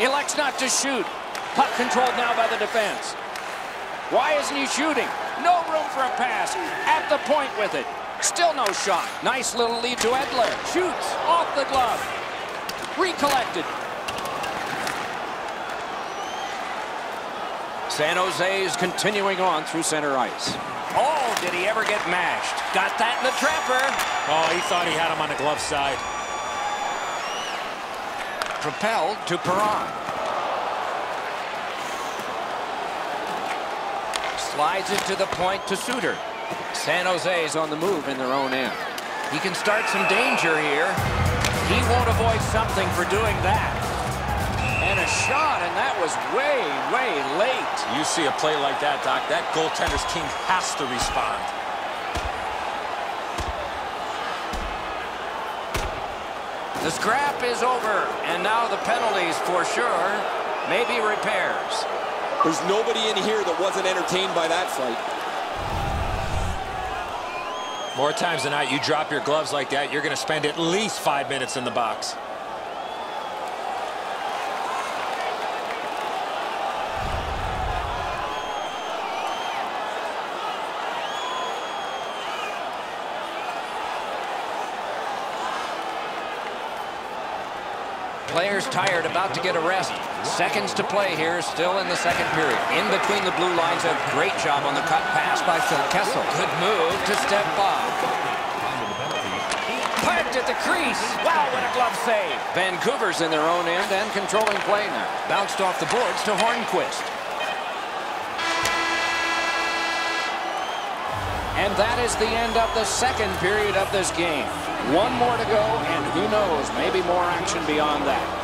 Elects not to shoot. Puck controlled now by the defense. Why isn't he shooting? No room for a pass. At the point with it. Still no shot. Nice little lead to Edler. Shoots off the glove. Recollected. San Jose is continuing on through center ice. Oh, did he ever get mashed? Got that in the trapper. Oh, he thought he had him on the glove side. Propelled to Perron. Slides it to the point to Suter. San Jose's on the move in their own end. He can start some danger here. He won't avoid something for doing that. And a shot, and that was way, way late. You see a play like that, Doc, that goaltender's king has to respond. The scrap is over, and now the penalties for sure. Maybe repairs. There's nobody in here that wasn't entertained by that fight. More times than not, you drop your gloves like that, you're going to spend at least five minutes in the box. Players tired, about to get a rest. Seconds to play here, still in the second period. In between the blue lines, a great job on the cut pass by Phil Kessel. Good move to step by. Parked at the crease. Wow, what a glove save. Vancouver's in their own end and controlling play now. Bounced off the boards to Hornqvist. And that is the end of the second period of this game. One more to go, and who knows, maybe more action beyond that.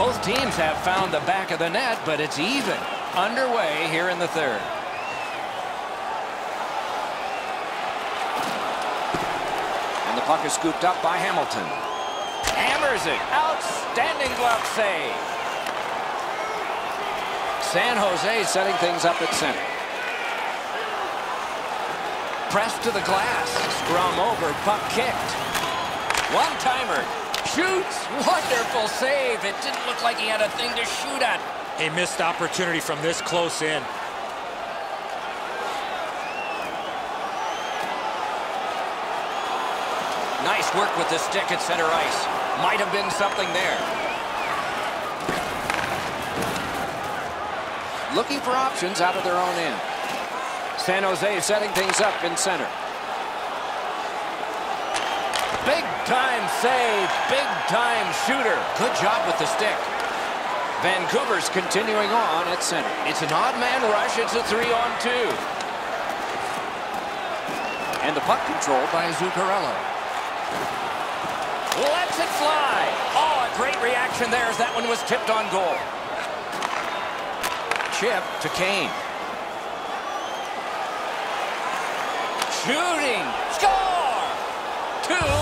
Both teams have found the back of the net, but it's even. Underway here in the third. And the puck is scooped up by Hamilton. Hammers it. Outstanding glove save. San Jose setting things up at center. Pressed to the glass. Scrum over. Puck kicked. One-timer. Shoots. Wonderful save. It didn't look like he had a thing to shoot at. A missed opportunity from this close in. Nice work with the stick at center ice. Might have been something there. Looking for options out of their own end. San Jose setting things up in center. Big time save. Big time shooter. Good job with the stick. Vancouver's continuing on at center. It's an odd man rush. It's a three on two. And the puck controlled by Zuccarello. Lets it fly. Oh, a great reaction there as that one was tipped on goal. Chip to Kane. Shooting. Score! Two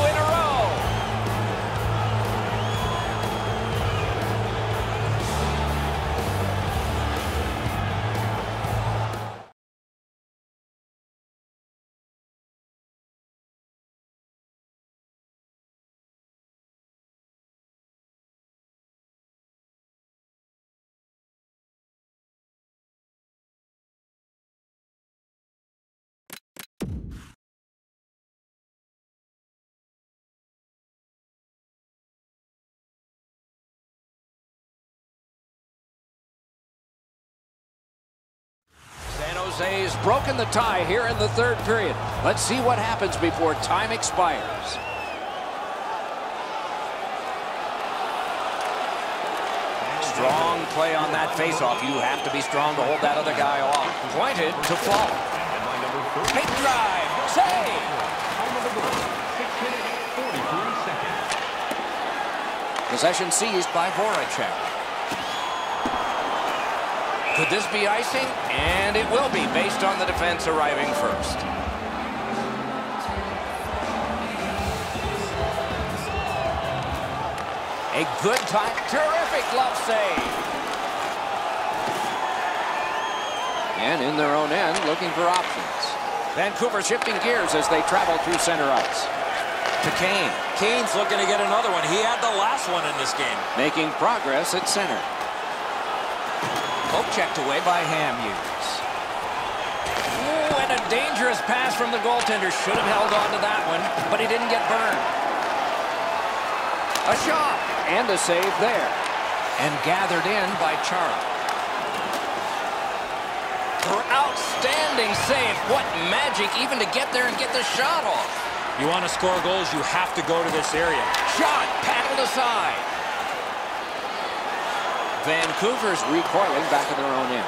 Jose's broken the tie here in the third period. Let's see what happens before time expires. Strong play on that faceoff. You have to be strong to hold that other guy off. Pointed to fall. Big drive. Save. Possession seized by Voracek. Could this be icing? And it will be based on the defense arriving first. A good time. Terrific glove save. And in their own end, looking for options. Vancouver shifting gears as they travel through center ice. To Kane. Kane's looking to get another one. He had the last one in this game. Making progress at center. Checked away by Hamhuis. Ooh, and a dangerous pass from the goaltender. Should have held on to that one, but he didn't get burned. A shot, and a save there. And gathered in by Chara. Outstanding save. What magic even to get there and get the shot off. You want to score goals, you have to go to this area. Shot paddled aside. Vancouver's recoiling back in their own end.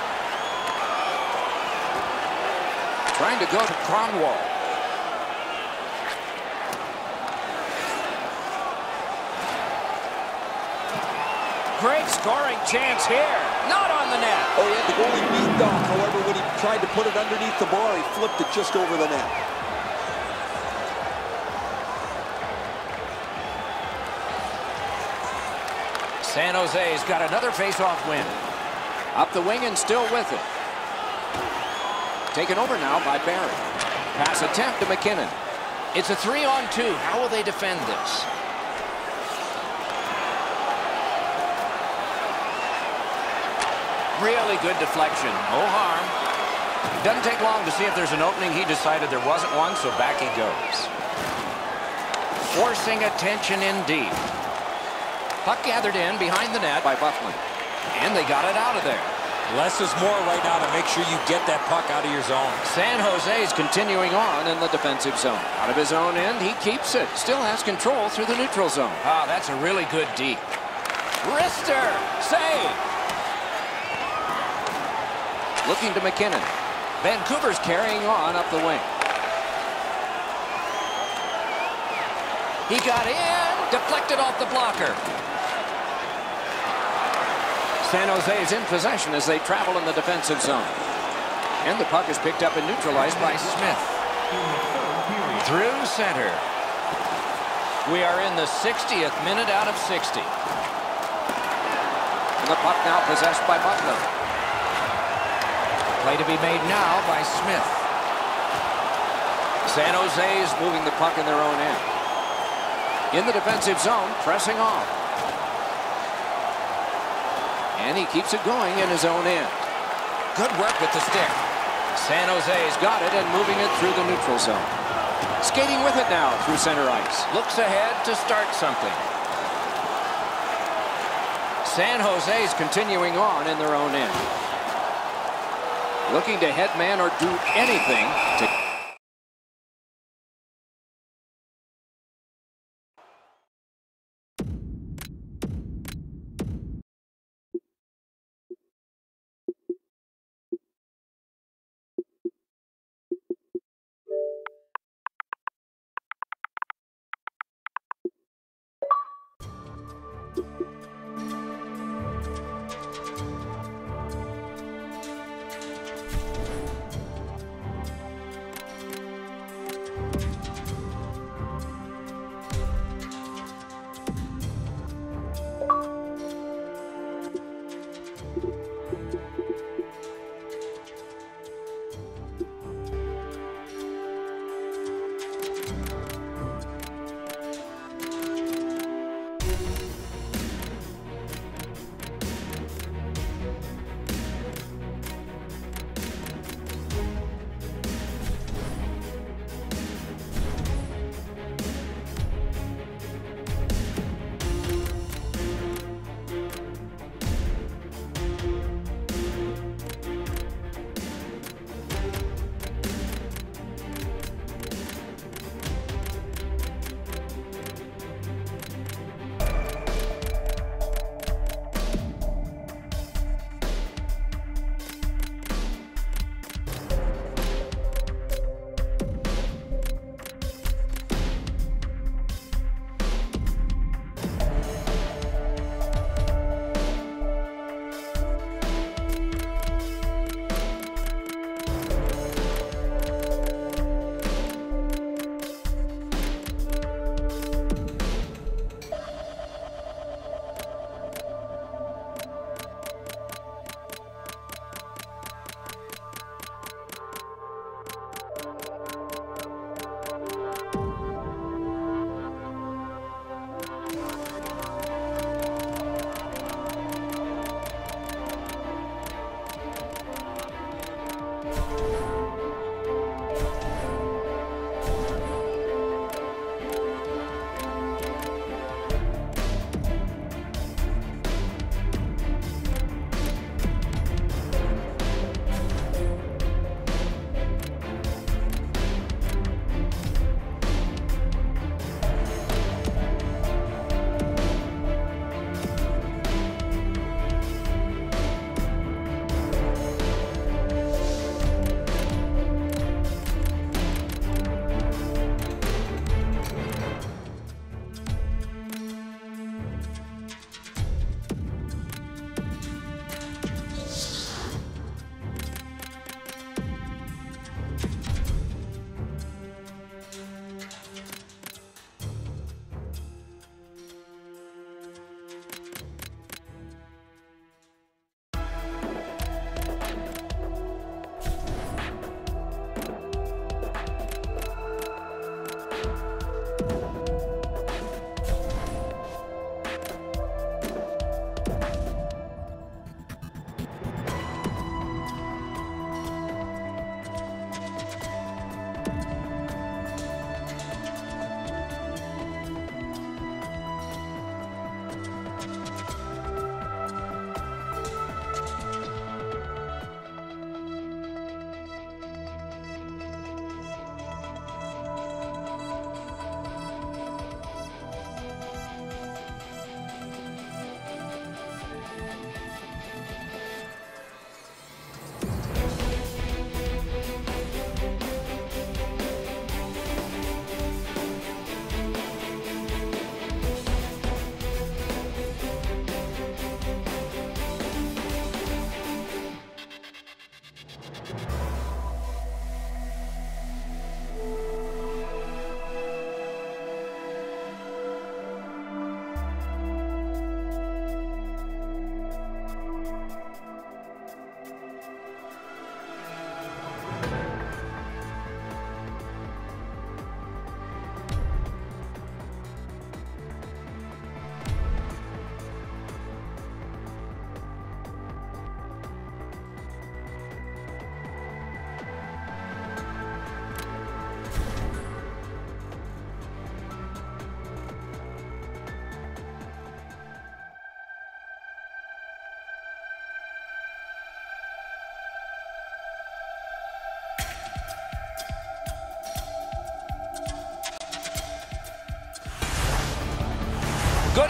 Trying to go to Kronwall. Great scoring chance here. Not on the net. Oh, yeah, the goalie beat off. However, when he tried to put it underneath the bar, he flipped it just over the net. San Jose's got another face-off win. Up the wing and still with it. Taken over now by Barrie. Pass attempt to MacKinnon. It's a three-on-two. How will they defend this? Really good deflection. No harm. Doesn't take long to see if there's an opening. He decided there wasn't one, so back he goes. Forcing attention indeed. Puck gathered in behind the net by Byfuglien. And they got it out of there. Less is more right now to make sure you get that puck out of your zone. San Jose is continuing on in the defensive zone. Out of his own end, he keeps it. Still has control through the neutral zone. Ah, that's a really good deep. Wrister, save. Looking to MacKinnon. Vancouver's carrying on up the wing. He got in, deflected off the blocker. San Jose is in possession as they travel in the defensive zone. And the puck is picked up and neutralized by Smith. Through center. We are in the 60th minute out of 60. And the puck now possessed by Butler. Play to be made now by Smith. San Jose is moving the puck in their own end. In the defensive zone, pressing on. And he keeps it going in his own end. Good work with the stick. San Jose's got it and moving it through the neutral zone. Skating with it now through center ice. Looks ahead to start something. San Jose's continuing on in their own end. Looking to head man or do anything to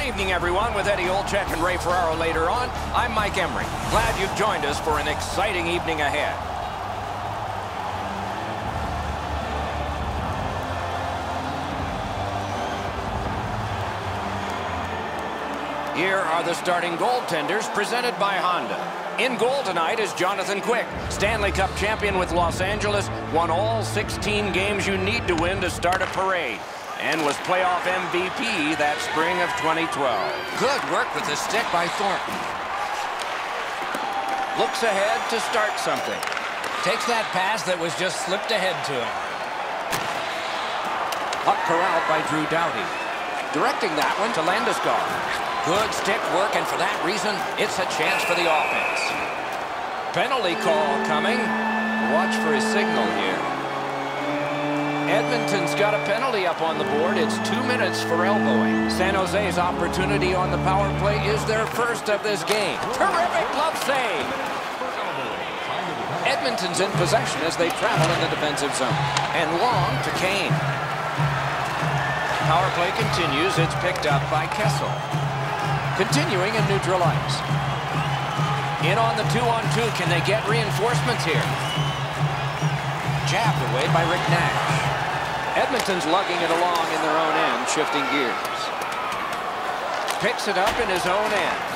Good evening, everyone, with Eddie Olczyk and Ray Ferraro later on. I'm Mike Emrick. Glad you've joined us for an exciting evening ahead. Here are the starting goaltenders presented by Honda. In goal tonight is Jonathan Quick, Stanley Cup champion with Los Angeles, won all 16 games you need to win to start a parade, and was playoff MVP that spring of 2012. Good work with the stick by Thornton. Looks ahead to start something. Takes that pass that was just slipped ahead to him. Puck corralled by Drew Doughty. Directing that one to Landeskog. Good stick work, and for that reason, it's a chance for the offense. Penalty call coming. Watch for his signal here. Edmonton's got a penalty up on the board. It's two minutes for elbowing. San Jose's opportunity on the power play is their first of this game. Terrific glove save. Edmonton's in possession as they travel in the defensive zone. And long to Kane. Power play continues. It's picked up by Kessel. Continuing in neutral ice. In on the two-on-two. 2 Can they get reinforcements here? Jabbed away by Rick Nash. Edmonton's lugging it along in their own end, shifting gears. Picks it up in his own end.